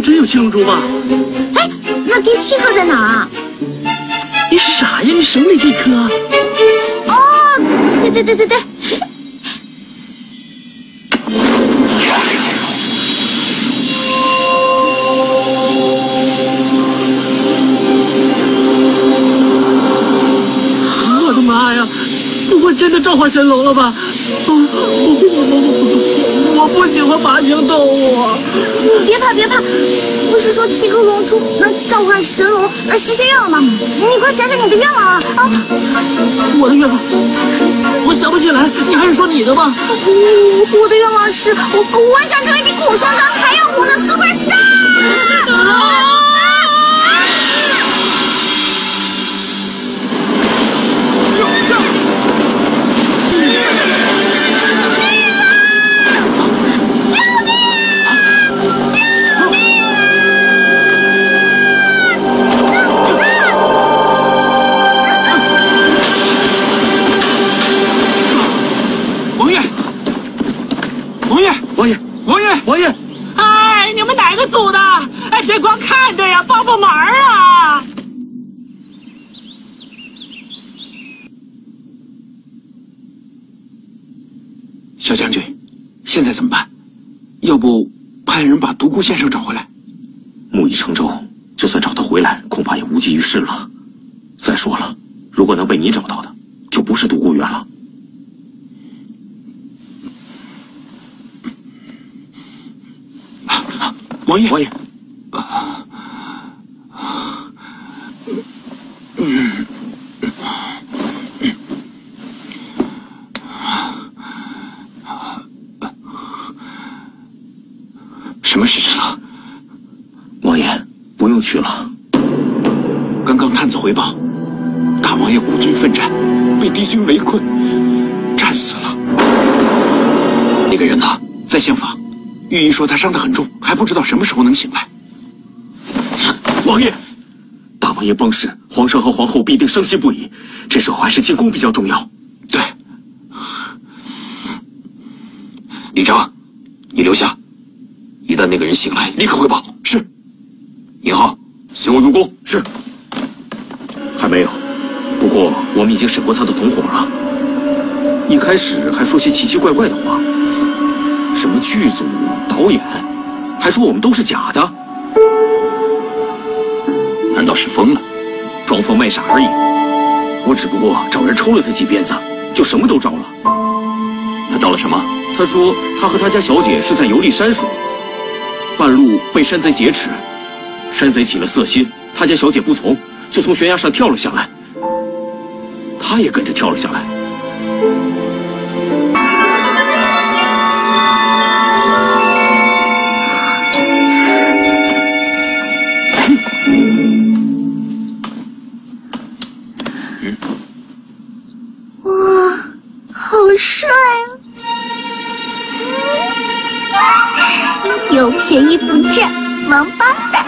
会真有七龙珠吗？哎，那第七颗在哪儿啊？你傻呀？你手里这颗？哦，对对对对对。我的妈呀！不会真的召唤神龙了吧？我我我我不喜欢爬行动物。你别怕别怕，不是说七颗龙珠能召唤神龙而实现愿望吗？你快想想你的愿望啊！啊！我的愿望，我想不起来。你还是说你的吧。我我的愿望是我我想成为比古双双还要红的 super star。啊王爷，王爷，王爷，哎，你们哪个组的？哎，别光看着呀，帮帮忙啊！小将军，现在怎么办？要不派人把独孤先生找回来？木已成舟，就算找他回来，恐怕也无济于事了。再说了，如果能被你找到的，就不是独孤远了。王爷，王爷，什么时辰了？王爷，不用去了。刚刚探子回报，大王爷孤军奋战，被敌军围困，战死了。那个人呢？在厢房。御医说他伤得很重，还不知道什么时候能醒来。王爷，大王爷崩逝，皇上和皇后必定伤心不已。这时候还是进宫比较重要。对，李成，你留下，一旦那个人醒来，立刻汇报。是。尹浩，随我入宫。是。还没有，不过我们已经审过他的同伙了。一开始还说些奇奇怪怪的话，什么剧组、导演，还说我们都是假的。难道是疯了？装疯卖傻而已。我只不过找人抽了他几鞭子，就什么都招了。他招了什么？他说他和他家小姐是在游历山水，半路被山贼劫持，山贼起了色心，他家小姐不从，就从悬崖上跳了下来，他也跟着跳了下来。帅！有便宜不占，王八蛋！